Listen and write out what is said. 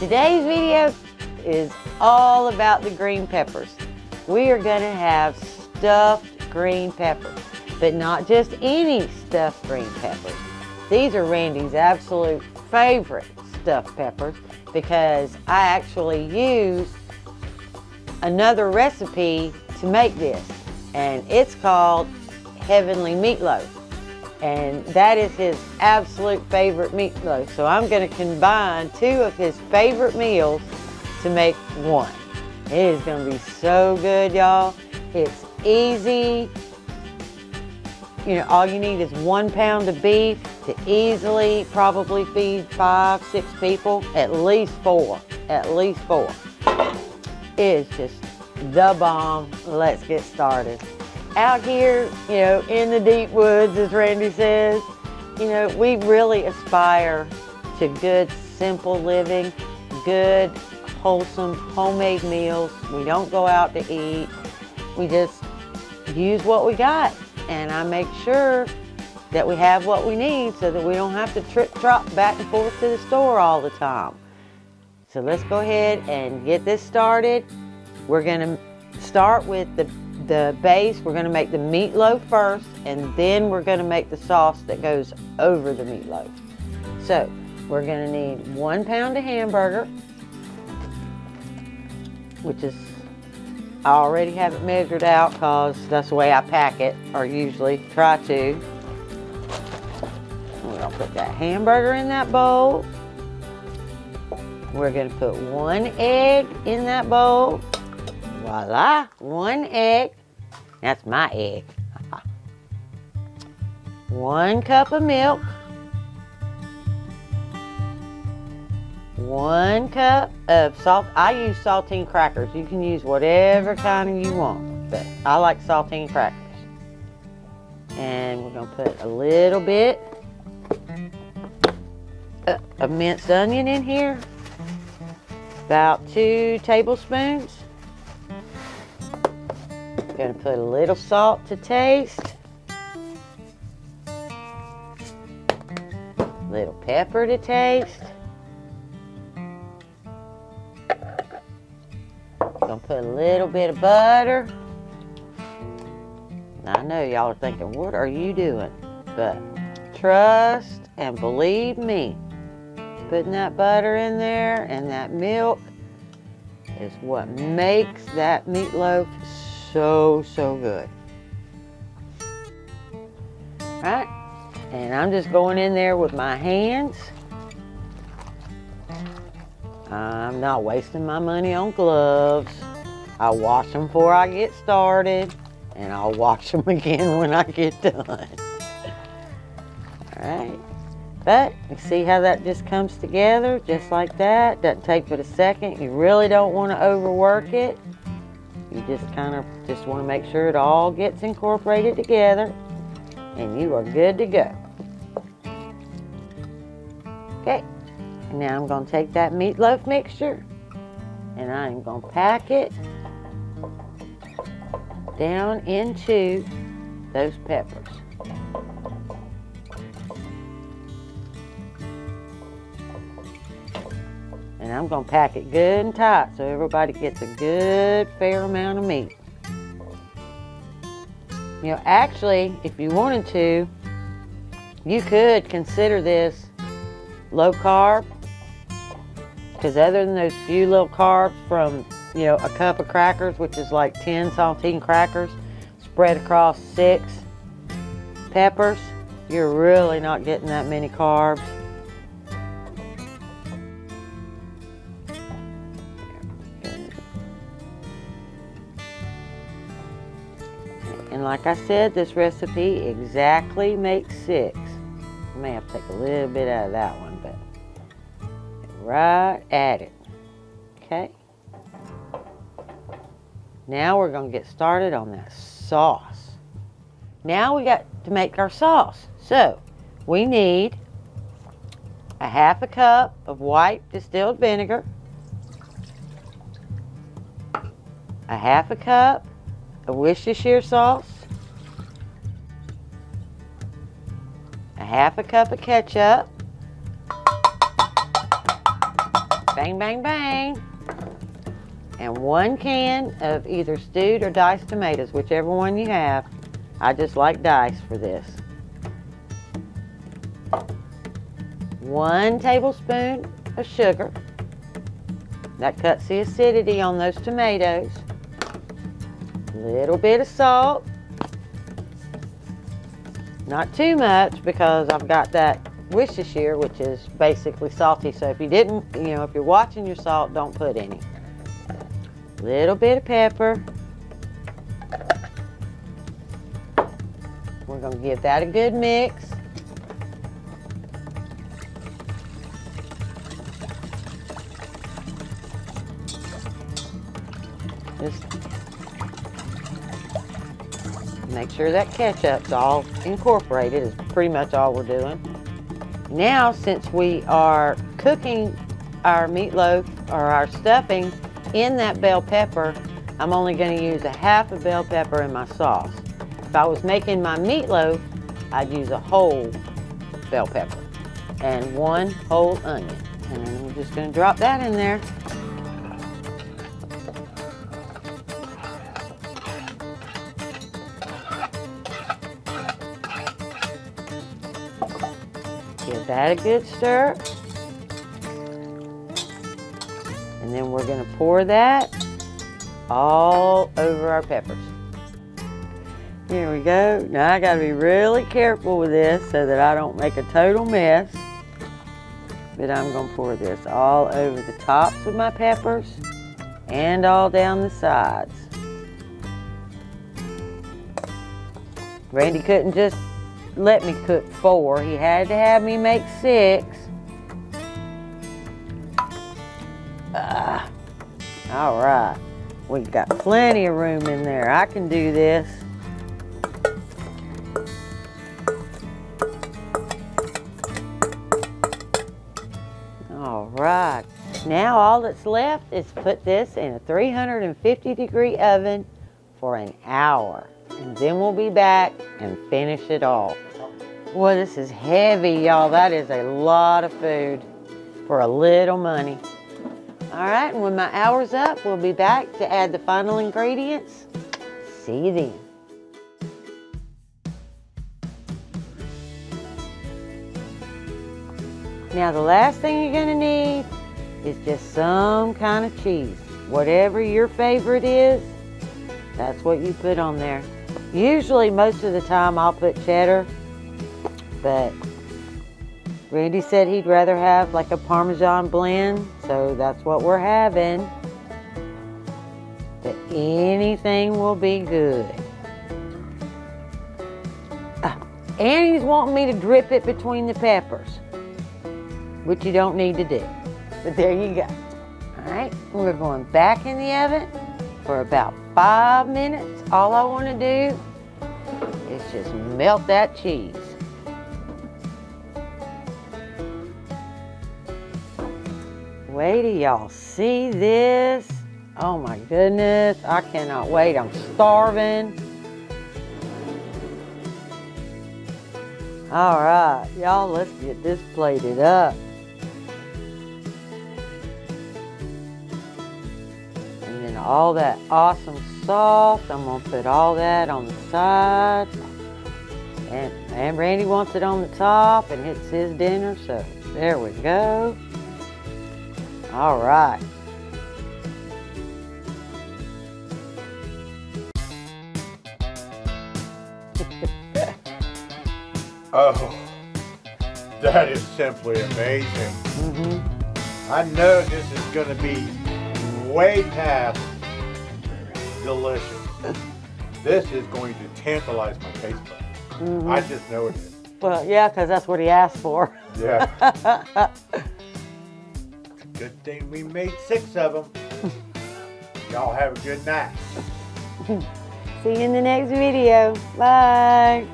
Today's video is all about the green peppers. We are going to have stuffed green peppers, but not just any stuffed green peppers. These are Randy's absolute favorite stuffed peppers because I actually use another recipe to make this and it's called Heavenly Meatloaf and that is his absolute favorite meatloaf. So I'm going to combine two of his favorite meals to make one. It is going to be so good, y'all. It's easy. You know, all you need is one pound of beef to easily probably feed five, six people, at least four, at least four. It is just the bomb. Let's get started out here, you know, in the deep woods, as Randy says, you know, we really aspire to good, simple living, good, wholesome, homemade meals. We don't go out to eat. We just use what we got. And I make sure that we have what we need so that we don't have to trip trot back and forth to the store all the time. So let's go ahead and get this started. We're going to start with the the base, we're going to make the meatloaf first, and then we're going to make the sauce that goes over the meatloaf. So, we're going to need one pound of hamburger, which is, I already have it measured out because that's the way I pack it, or usually try to. We're going to put that hamburger in that bowl. We're going to put one egg in that bowl. Voila, one egg. That's my egg. one cup of milk. One cup of salt. I use saltine crackers. You can use whatever kind you want, but I like saltine crackers. And we're going to put a little bit of minced onion in here. About two tablespoons. Gonna put a little salt to taste. Little pepper to taste. Gonna put a little bit of butter. I know y'all are thinking, what are you doing? But trust and believe me, putting that butter in there and that milk is what makes that meatloaf so, so good. Right? And I'm just going in there with my hands. I'm not wasting my money on gloves. I wash them before I get started, and I'll wash them again when I get done. All right. But you see how that just comes together, just like that. Doesn't take but a second. You really don't want to overwork it. You just kind of just want to make sure it all gets incorporated together and you are good to go. Okay, now I'm going to take that meatloaf mixture and I'm going to pack it down into those peppers. I'm going to pack it good and tight so everybody gets a good fair amount of meat. You know, actually, if you wanted to, you could consider this low carb because other than those few little carbs from, you know, a cup of crackers, which is like 10 saltine crackers spread across six peppers, you're really not getting that many carbs. And like I said, this recipe exactly makes six. I may have to take a little bit out of that one, but right at it. Okay. Now we're going to get started on that sauce. Now we got to make our sauce. So we need a half a cup of white distilled vinegar, a half a cup a Worcestershire sauce, a half a cup of ketchup, Bang, bang, bang. And one can of either stewed or diced tomatoes, whichever one you have. I just like diced for this. One tablespoon of sugar. That cuts the acidity on those tomatoes. Little bit of salt. Not too much because I've got that Worcestershire, which is basically salty. So if you didn't, you know, if you're watching your salt, don't put any. Little bit of pepper. We're gonna give that a good mix. Just make sure that ketchup's all incorporated is pretty much all we're doing. Now, since we are cooking our meatloaf or our stuffing in that bell pepper, I'm only going to use a half a bell pepper in my sauce. If I was making my meatloaf, I'd use a whole bell pepper and one whole onion. And we're just going to drop that in there. A good stir. And then we're gonna pour that all over our peppers. Here we go. Now I gotta be really careful with this so that I don't make a total mess. But I'm gonna pour this all over the tops of my peppers and all down the sides. Randy couldn't just let me cook four. He had to have me make six. Ah, all right. We've got plenty of room in there. I can do this. All right. Now all that's left is put this in a 350 degree oven for an hour. And then we'll be back and finish it off. Boy, this is heavy, y'all. That is a lot of food for a little money. All right, and when my hour's up, we'll be back to add the final ingredients. See you then. Now the last thing you're gonna need is just some kind of cheese. Whatever your favorite is, that's what you put on there. Usually, most of the time, I'll put cheddar, but Randy said he'd rather have like a Parmesan blend, so that's what we're having. But anything will be good. Uh, wanting me to drip it between the peppers, which you don't need to do. But there you go. All right, we're going back in the oven for about five minutes. All I want to do is just melt that cheese. Wait till y'all see this. Oh my goodness, I cannot wait. I'm starving. All right, y'all, let's get this plated up. And then all that awesome sauce, I'm gonna put all that on the side. And, and Randy wants it on the top and it's his dinner, so there we go. All right. Oh, that is simply amazing. Mm-hmm. I know this is going to be way past delicious. This is going to tantalize my taste buds. Mm-hmm. I just know it is. Well, yeah, because that's what he asked for. Yeah. good thing we made six of them. Y'all have a good night. See you in the next video. Bye.